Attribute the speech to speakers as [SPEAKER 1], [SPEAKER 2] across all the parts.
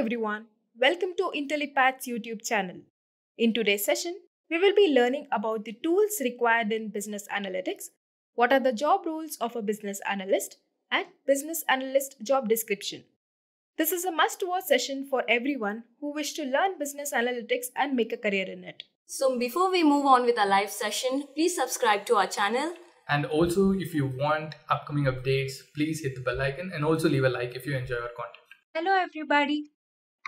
[SPEAKER 1] everyone, welcome to Intellipaat's YouTube channel. In today's session, we will be learning about the tools required in business analytics, what are the job roles of a business analyst, and business analyst job description. This is a must watch session for everyone who wish to learn business analytics and make a career in it.
[SPEAKER 2] So before we move on with our live session, please subscribe to our channel.
[SPEAKER 3] And also, if you want upcoming updates, please hit the bell icon and also leave a like if you enjoy our content.
[SPEAKER 4] Hello everybody.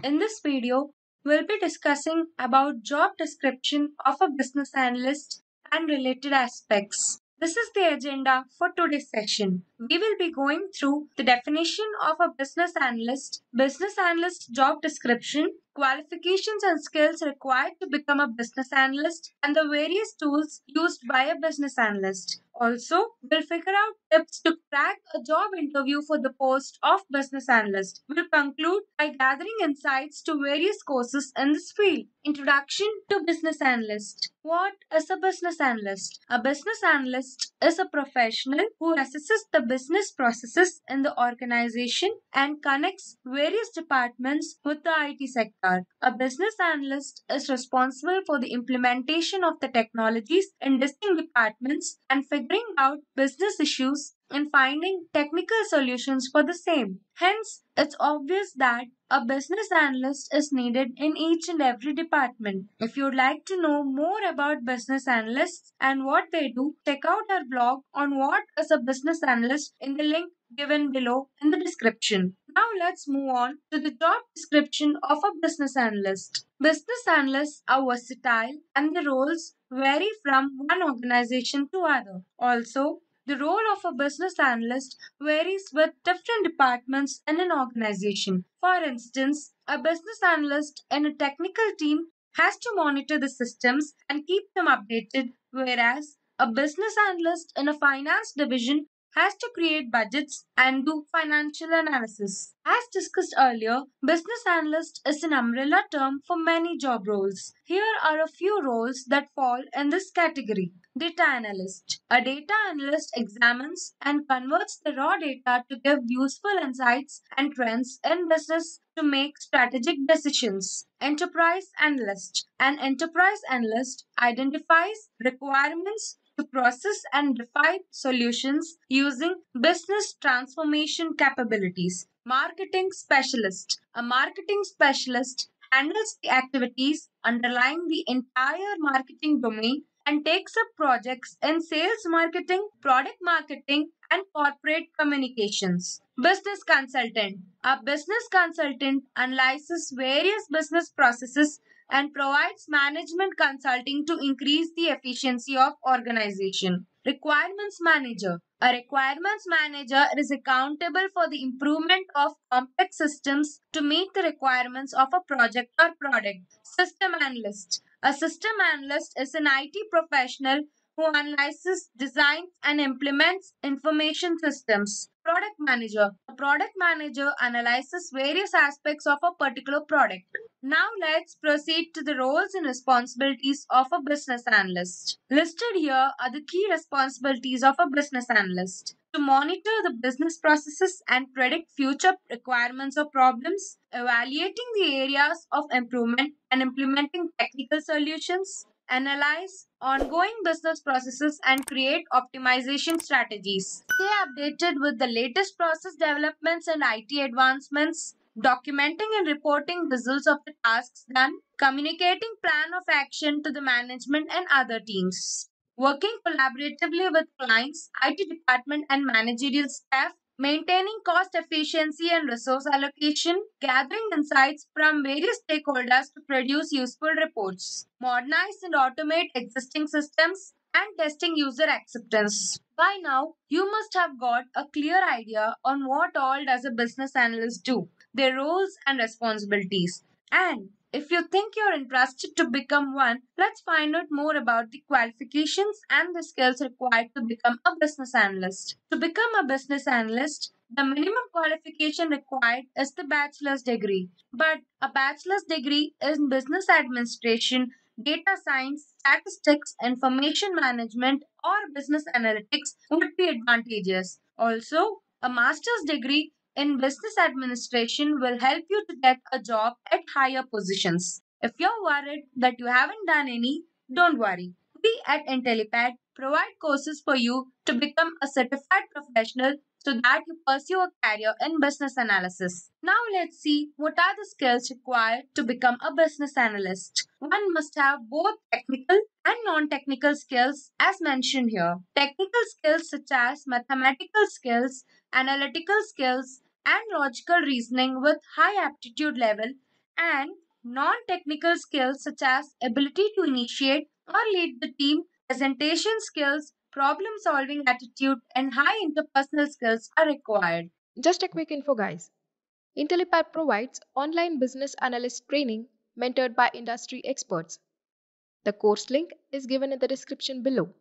[SPEAKER 4] In this video, we'll be discussing about job description of a business analyst and related aspects. This is the agenda for today's session. We will be going through the definition of a business analyst, business analyst job description, qualifications and skills required to become a business analyst, and the various tools used by a business analyst. Also, we'll figure out tips to crack a job interview for the post of business analyst. We'll conclude by gathering insights to various courses in this field. Introduction to business analyst. What is a business analyst? A business analyst is a professional who assesses the business processes in the organization and connects various departments with the IT sector. A business analyst is responsible for the implementation of the technologies in distinct departments and figuring out business issues and finding technical solutions for the same. Hence, it's obvious that a business analyst is needed in each and every department. If you'd like to know more about business analysts and what they do, check out our blog on what is a business analyst in the link given below in the description. Now let's move on to the job description of a business analyst. Business analysts are versatile and the roles vary from one organization to other. Also, the role of a business analyst varies with different departments in an organization. For instance, a business analyst in a technical team has to monitor the systems and keep them updated, whereas a business analyst in a finance division has to create budgets and do financial analysis. As discussed earlier, business analyst is an umbrella term for many job roles. Here are a few roles that fall in this category. Data analyst. A data analyst examines and converts the raw data to give useful insights and trends in business to make strategic decisions. Enterprise analyst. An enterprise analyst identifies requirements to process and define solutions using business transformation capabilities. Marketing specialist. A marketing specialist handles the activities underlying the entire marketing domain and takes up projects in sales marketing, product marketing, and corporate communications. Business consultant. A business consultant analyzes various business processes and provides management consulting to increase the efficiency of organization. Requirements manager. A requirements manager is accountable for the improvement of complex systems to meet the requirements of a project or product. System analyst. A system analyst is an IT professional who analyzes, designs, and implements information systems. Product manager. A product manager analyzes various aspects of a particular product. Now let's proceed to the roles and responsibilities of a business analyst. Listed here are the key responsibilities of a business analyst. To monitor the business processes and predict future requirements or problems, evaluating the areas of improvement and implementing technical solutions, analyze ongoing business processes and create optimization strategies. Stay updated with the latest process developments and IT advancements, documenting and reporting results of the tasks done, communicating plan of action to the management and other teams, working collaboratively with clients, IT department and managerial staff, maintaining cost efficiency and resource allocation, gathering insights from various stakeholders to produce useful reports, modernize and automate existing systems, and testing user acceptance. By now, you must have got a clear idea on what all does a business analyst do, their roles and responsibilities. And if you think you're interested to become one, let's find out more about the qualifications and the skills required to become a business analyst. To become a business analyst, the minimum qualification required is the bachelor's degree. But a bachelor's degree in business administration, data science, statistics, information management, or business analytics would be advantageous. Also, a master's degree in business administration will help you to get a job at higher positions. If you're worried that you haven't done any, don't worry. We at Intellipaat provide courses for you to become a certified professional so that you pursue a career in business analysis. Now let's see what are the skills required to become a business analyst. One must have both technical and non-technical skills as mentioned here. Technical skills such as mathematical skills, analytical skills, and logical reasoning with high aptitude level and non-technical skills such as ability to initiate or lead the team, presentation skills, problem solving attitude, and high interpersonal skills are required.
[SPEAKER 1] Just a quick info, guys. Intellipaat provides online business analyst training mentored by industry experts. The course link is given in the description below.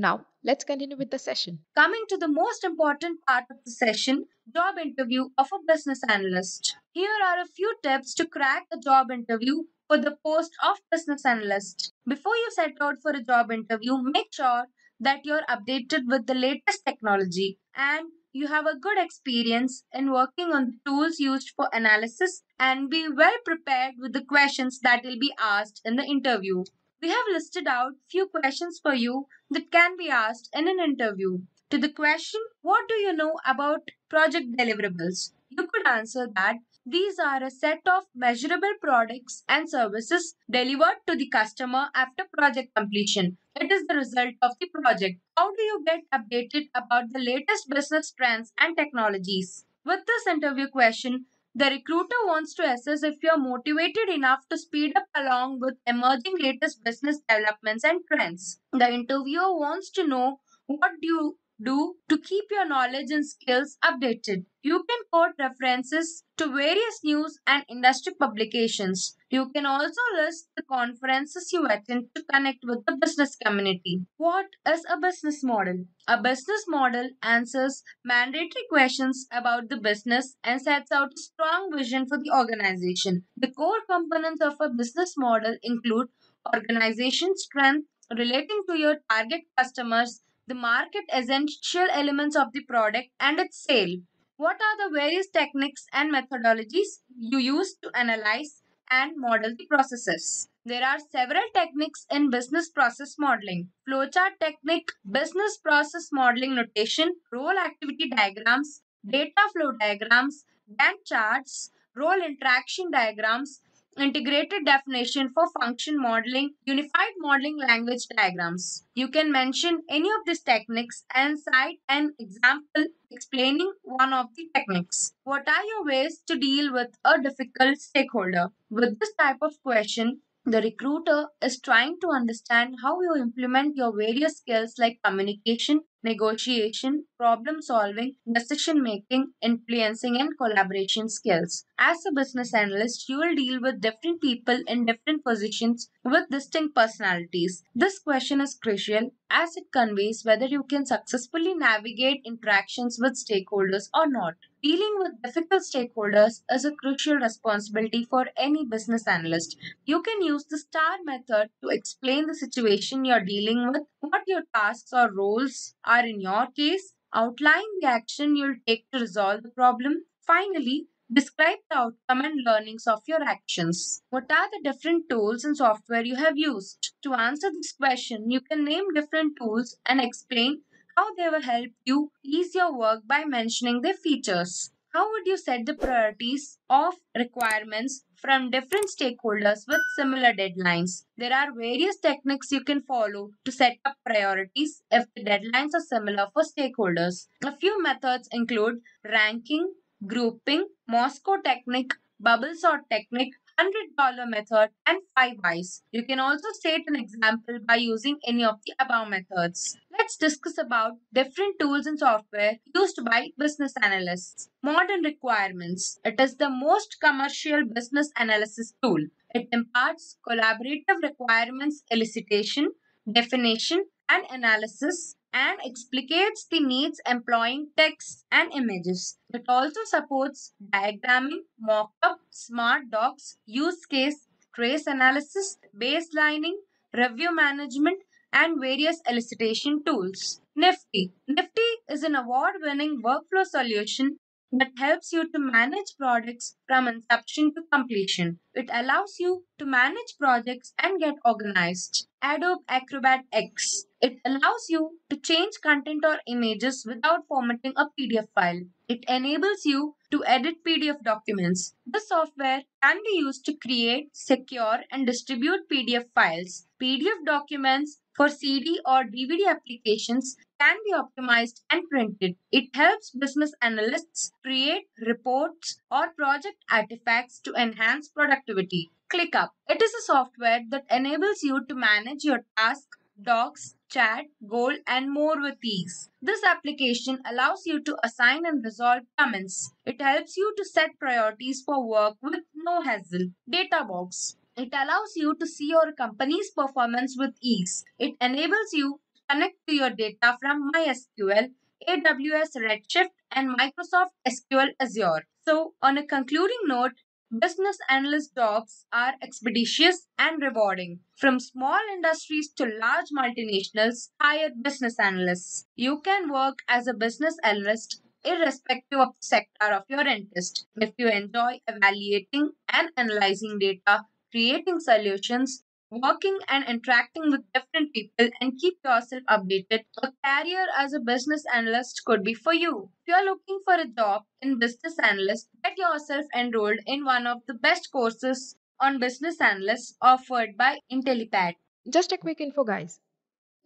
[SPEAKER 1] Now, let's continue with the session.
[SPEAKER 4] Coming to the most important part of the session, job interview of a business analyst. Here are a few tips to crack a job interview for the post of business analyst. Before you set out for a job interview, make sure that you're updated with the latest technology and you have a good experience in working on the tools used for analysis and be well prepared with the questions that will be asked in the interview. We have listed out few questions for you that can be asked in an interview. To the question, what do you know about project deliverables? You could answer that these are a set of measurable products and services delivered to the customer after project completion. It is the result of the project. How do you get updated about the latest business trends and technologies? With this interview question, the recruiter wants to assess if you are motivated enough to speed up along with emerging latest business developments and trends. The interviewer wants to know what do you do to keep your knowledge and skills updated. You can quote references to various news and industry publications. You can also list the conferences you attend to connect with the business community. What is a business model? A business model answers mandatory questions about the business and sets out a strong vision for the organization. The core components of a business model include organization strength relating to your target customers the market essential elements of the product and its sale. What are the various techniques and methodologies you use to analyze and model the processes? There are several techniques in business process modeling. Flowchart technique, business process modeling notation, role activity diagrams, data flow diagrams, Gantt charts, role interaction diagrams, integrated definition for function modeling, unified modeling language diagrams. You can mention any of these techniques and cite an example explaining one of the techniques. What are your ways to deal with a difficult stakeholder? With this type of question, the recruiter is trying to understand how you implement your various skills like communication, negotiation, problem solving, decision making, influencing, and collaboration skills. As a business analyst, you will deal with different people in different positions with distinct personalities. This question is crucial as it conveys whether you can successfully navigate interactions with stakeholders or not. Dealing with difficult stakeholders is a crucial responsibility for any business analyst. You can use the STAR method to explain the situation you're dealing with, what your tasks or roles are in your case, outline the action you'll take to resolve the problem. Finally, Describe the outcome and learnings of your actions. What are the different tools and software you have used? To answer this question, you can name different tools and explain how they will help you ease your work by mentioning their features. How would you set the priorities of requirements from different stakeholders with similar deadlines? There are various techniques you can follow to set up priorities if the deadlines are similar for stakeholders. A few methods include ranking, grouping, MoSCoW technique, bubble sort technique, $100 method, and 5 whys. You can also state an example by using any of the above methods. Let's discuss about different tools and software used by business analysts. Modern requirements. It is the most commercial business analysis tool. It imparts collaborative requirements elicitation, definition, and analysis and explicates the needs employing text and images. It also supports diagramming, mockup, smart docs, use case, trace analysis, baselining, review management, and various elicitation tools. Nifty. Nifty is an award winning workflow solution that helps you to manage projects from inception to completion. It allows you to manage projects and get organized. Adobe Acrobat X. It allows you to change content or images without formatting a PDF file. It enables you to edit PDF documents. The software can be used to create, secure, and distribute PDF files. PDF documents for CD or DVD applications can be optimized and printed. It helps business analysts create reports or project artifacts to enhance productivity. ClickUp. It is a software that enables you to manage your tasks, docs, chat, goal, and more with ease. This application allows you to assign and resolve comments. It helps you to set priorities for work with no hassle. Databox. It allows you to see your company's performance with ease. It enables you to connect to your data from MySQL, AWS Redshift, and Microsoft SQL Azure. So, on a concluding note, Business analyst jobs are expeditious and rewarding. From small industries to large multinationals, hire business analysts. You can work as a business analyst irrespective of the sector of your interest. If you enjoy evaluating and analyzing data, creating solutions, working and interacting with different people and keep yourself updated, a career as a business analyst could be for you. If you're looking for a job in business analyst, get yourself enrolled in one of the best courses on business analysts offered by Intellipaat.
[SPEAKER 1] Just a quick info, guys.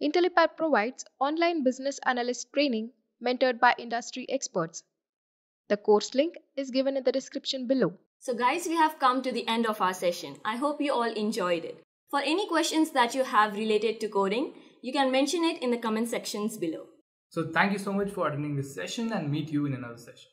[SPEAKER 1] Intellipaat provides online business analyst training mentored by industry experts. The course link is given in the description below.
[SPEAKER 2] So, guys, we have come to the end of our session. I hope you all enjoyed it. For any questions that you have related to coding, you can mention it in the comment sections below.
[SPEAKER 3] So thank you so much for attending this session and meet you in another session.